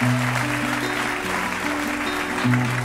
Thank you.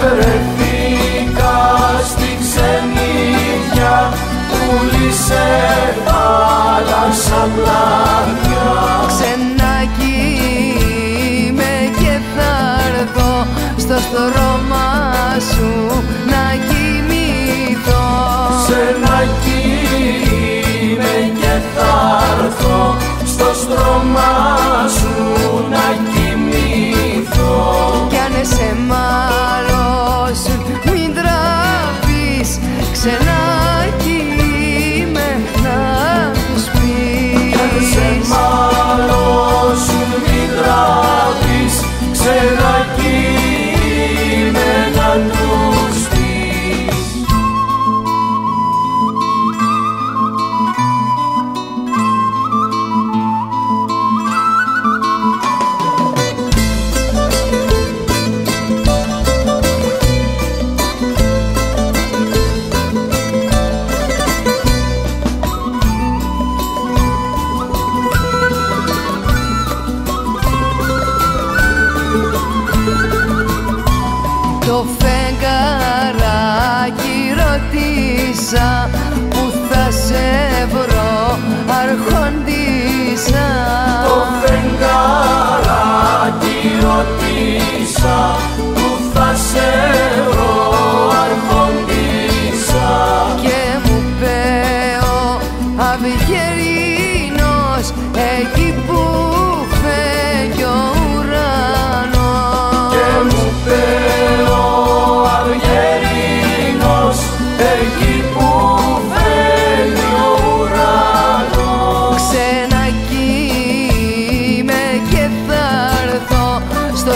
Βρεθήκα στη ξενίδια πουλήσε θάλασσα πλάτια Ξενάκι με και θα έρθω στο στρώμα σου φεγγαράκι ρωτήσα που θα σε βρω αρχοντήσα Το φεγγαράκι ρωτήσα που θα σε βρω αρχοντήσα και μου πέω αυγερίνος εκεί που φέγγει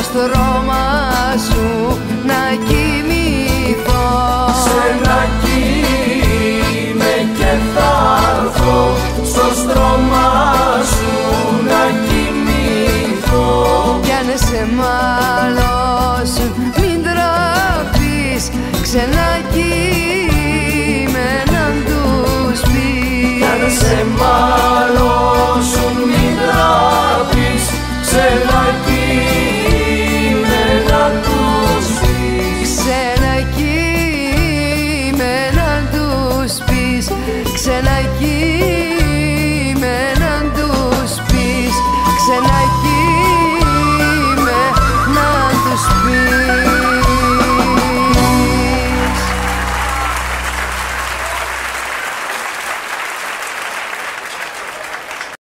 στο στρώμα σου να κοιμηθώ. Ξενάκι με και θα έρθω στο στρώμα σου να κοιμηθώ. Κι αν σε μάλωσουν μην τραβείς ξενάκι με να τους πεις. Κι αν σε